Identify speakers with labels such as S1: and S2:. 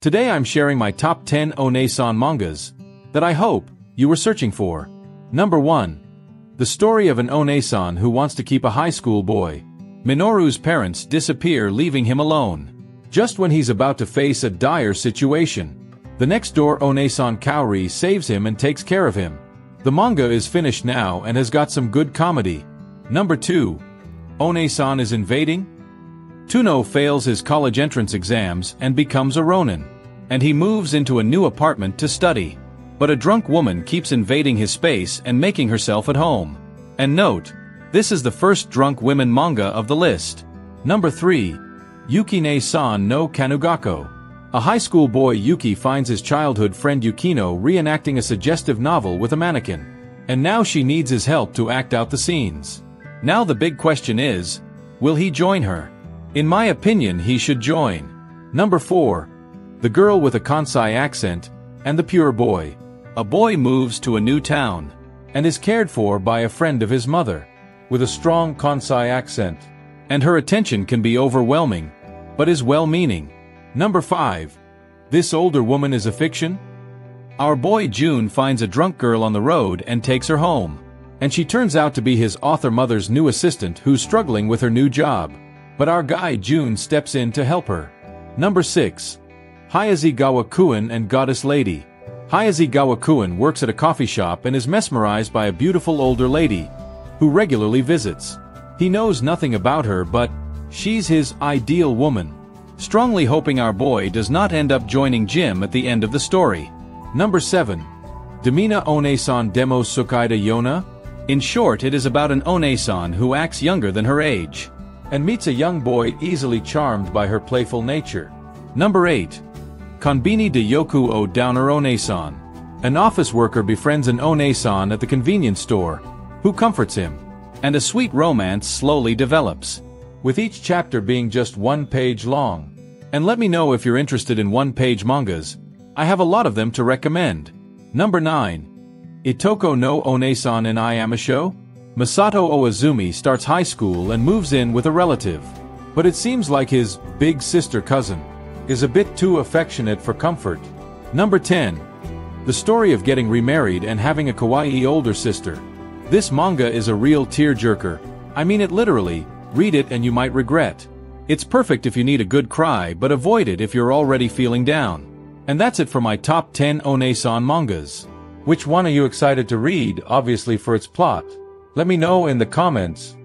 S1: Today I'm sharing my top 10 Onesan mangas that I hope you were searching for. Number 1. The story of an Onesan who wants to keep a high school boy. Minoru's parents disappear leaving him alone. Just when he's about to face a dire situation, the next-door Onesan Kaori saves him and takes care of him. The manga is finished now and has got some good comedy. Number 2. Onesan is invading? Tuno fails his college entrance exams and becomes a Ronin. And he moves into a new apartment to study. But a drunk woman keeps invading his space and making herself at home. And note, this is the first drunk women manga of the list. Number 3. Yukine-san no Kanugako. A high school boy Yuki finds his childhood friend Yukino reenacting a suggestive novel with a mannequin. And now she needs his help to act out the scenes. Now the big question is, will he join her? In my opinion he should join. Number 4. The Girl with a Kansai Accent, and the Pure Boy. A boy moves to a new town, and is cared for by a friend of his mother, with a strong Kansai accent. And her attention can be overwhelming, but is well-meaning. Number 5. This older woman is a fiction? Our boy June finds a drunk girl on the road and takes her home. And she turns out to be his author mother's new assistant who's struggling with her new job but our guy June steps in to help her. Number 6. Hayazigawa Kuen and Goddess Lady. Hayazigawa Kuen works at a coffee shop and is mesmerized by a beautiful older lady, who regularly visits. He knows nothing about her but, she's his ideal woman. Strongly hoping our boy does not end up joining Jim at the end of the story. Number 7. Demina Onesan Demo Sukaida Yona? In short, it is about an Onesan who acts younger than her age and meets a young boy easily charmed by her playful nature. Number 8. Konbini de Yoku o Downer Onesan. An office worker befriends an Onesan at the convenience store, who comforts him, and a sweet romance slowly develops, with each chapter being just one page long. And let me know if you're interested in one-page mangas. I have a lot of them to recommend. Number 9. Itoko no Onesan in I Am a Show? Masato Oizumi starts high school and moves in with a relative. But it seems like his big sister cousin is a bit too affectionate for comfort. Number 10. The story of getting remarried and having a kawaii older sister. This manga is a real tearjerker. I mean it literally, read it and you might regret. It's perfect if you need a good cry but avoid it if you're already feeling down. And that's it for my top 10 Onesan mangas. Which one are you excited to read, obviously for its plot? Let me know in the comments.